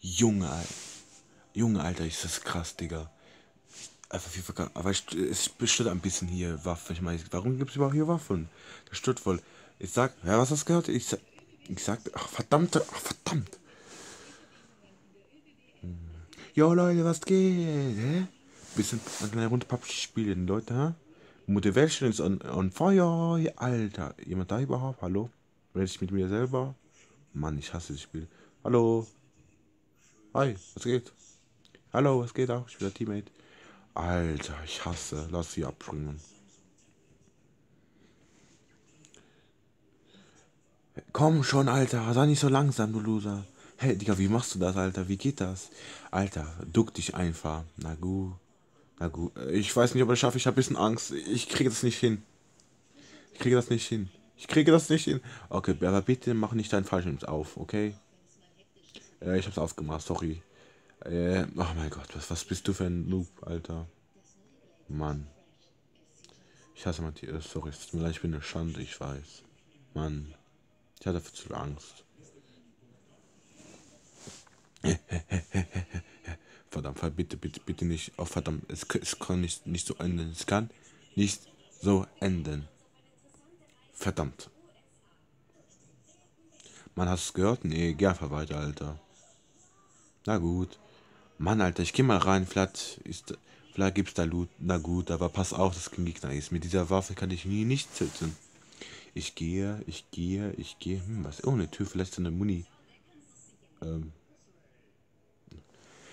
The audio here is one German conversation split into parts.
Junge, Alter. Junge, Alter, ist das krass, Digga. Einfach viel verkackt. Aber es bestimmt ein bisschen hier Waffen. Ich meine, warum gibt es überhaupt hier Waffen? Das stört voll. Ich sag, ja, was hast du gehört? Ich sag, ich sag, ach verdammte, ach verdammt. Hm. Jo Leute, was geht? Hä? Bisschen eine kleine Runde PUBG spielen, Leute, hä? Motivation ist on, on fire, Alter. Jemand da überhaupt? Hallo? Rede ich mit mir selber? Mann, ich hasse das Spiel. Hallo? Hi, was geht? Hallo, was geht auch? Ich bin der Teammate. Alter, ich hasse. Lass sie abspringen. Komm schon, Alter. Sei nicht so langsam, du Loser. Hey, Digga, wie machst du das, Alter? Wie geht das? Alter, duck dich einfach. Na gut. Na gut. Ich weiß nicht, ob ich es schaffe. Ich habe ein bisschen Angst. Ich kriege das nicht hin. Ich kriege das nicht hin. Ich kriege das nicht hin. Okay, aber bitte mach nicht dein Fallschirm auf, okay? Äh, ich hab's aufgemacht, sorry. Äh, oh mein Gott, was, was bist du für ein Noob, Alter? Mann. Ich hasse Matthias, sorry, es tut mir leid, ich bin eine Schande, ich weiß. Mann. Ich hatte dafür zu Angst. verdammt, bitte, bitte, bitte nicht. Oh, verdammt, es, es kann nicht, nicht so enden. Es kann nicht so enden. Verdammt. Man hat es gehört? Nee, geh einfach weiter, Alter. Na gut. Mann, Alter, ich geh mal rein. Vielleicht, ist, vielleicht gibt's da Loot. Na gut, aber pass auf, dass kein Gegner ist. Mit dieser Waffe kann ich nie nicht töten. Ich gehe, ich gehe, ich gehe. Hm, was? Oh, eine Tür, vielleicht so eine Muni. Ähm.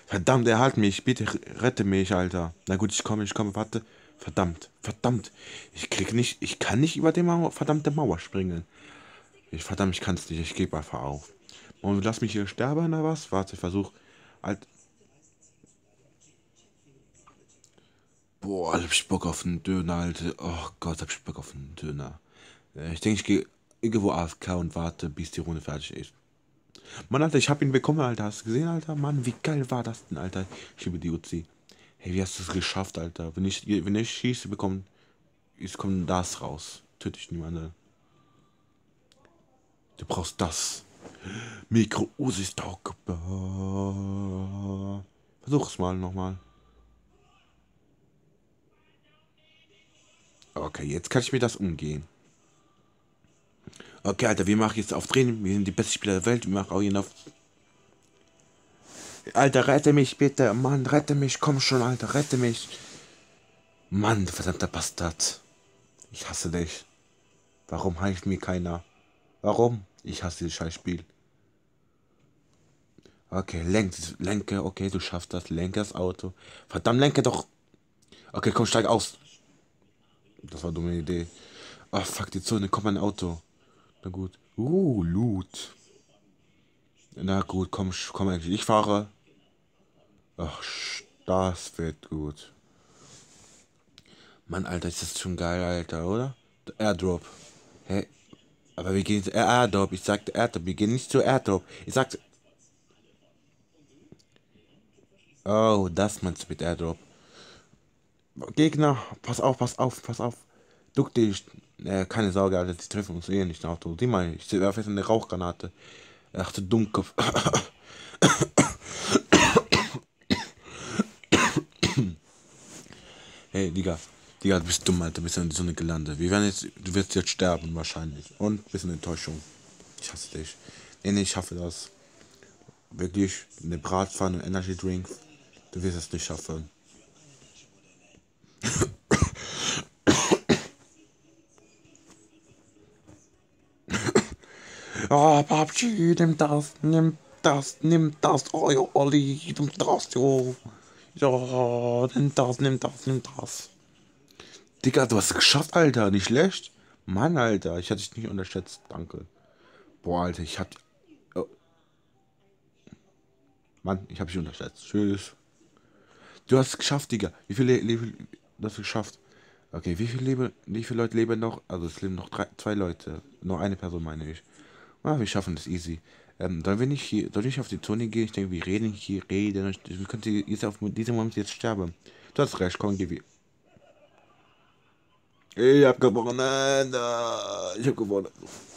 Verdammt, er halt mich. Bitte rette mich, Alter. Na gut, ich komme, ich komme. Warte. Verdammt, verdammt. Ich krieg nicht, ich kann nicht über die Mauer, verdammte Mauer springen. Ich, verdammt, ich kann es nicht. Ich gebe einfach auf. Und lass mich hier sterben oder was? Warte, ich versuch. Alt. Boah, hab ich Bock auf einen Döner, Alter. Oh Gott, hab ich Bock auf einen Döner. Ich denke, ich gehe irgendwo AFK und warte, bis die Runde fertig ist. Mann, Alter, ich hab ihn bekommen, Alter. Hast du gesehen, Alter? Mann, wie geil war das denn, Alter? Ich liebe die Uzi. Hey, wie hast du es geschafft, Alter? Wenn ich, wenn ich schieße, bekommt, es kommt das raus. Töte ich niemanden. Du brauchst das. Mikro Uzi Stock. Versuch es mal nochmal. Okay, jetzt kann ich mir das umgehen. Okay, Alter, wir machen jetzt auf Training. Wir sind die besten Spieler der Welt. Wir machen auch hier auf. Alter, rette mich bitte. Mann, rette mich. Komm schon, Alter, rette mich. Mann, verdammter Bastard. Ich hasse dich. Warum heilt mir keiner? Warum? Ich hasse dieses Scheißspiel. Okay, lenk, lenke, okay, du schaffst das. Lenke das Auto. Verdammt, lenke doch. Okay, komm, steig aus. Das war eine dumme Idee. Oh, fuck, die Zone, komm mein Auto. Na gut. Uh, Loot. Na gut, komm, komm. Ich fahre. Ach, das wird gut. Mann, Alter, ist das schon geil, Alter, oder? Airdrop. Hä? Hey, aber wir gehen zu Airdrop. Ich sagte Airdrop. Wir gehen nicht zu Airdrop. Ich sagte. Oh, das meinst du mit Airdrop. Gegner, pass auf, pass auf, pass auf. Duck dich. Äh, keine Sorge, Alter, die treffen uns eh nicht nach. Die meine ich. Ich werfe jetzt eine Rauchgranate. Ach, du Dummkopf. hey, Digga. Digga, du bist dumm, Alter. Du bist in die Sonne gelandet. Wir werden jetzt, du wirst jetzt sterben, wahrscheinlich. Und ein bisschen Enttäuschung. Ich hasse dich. Nee, nee, ich schaffe das. Wirklich, eine Bratpfanne, Energy Drink. Du wirst es nicht schaffen. oh, PUBG, nimm das, nimm das, nimm das, oh, ja, Olli, nimm das, jo. Ja, nimm das, nimm das, nimm das. Digga, du hast es geschafft, Alter, nicht schlecht. Mann, Alter, ich hatte dich nicht unterschätzt, danke. Boah, Alter, ich hab... Oh. Mann, ich hab dich unterschätzt. Tschüss. Du hast es geschafft, Digga. Wie viele Leben du hast es geschafft? Okay, wie viele, Lebe, wie viele Leute leben noch? Also es leben noch drei, zwei Leute. Nur eine Person, meine ich. Ah, wir schaffen das easy. Ähm, sollen wir nicht hier, soll ich auf die Zone gehen? Ich denke, wir reden hier, reden. Wir könnten jetzt auf diesem Moment jetzt sterben. Du hast recht, komm, geh. Ich hab gewonnen. Ich hab.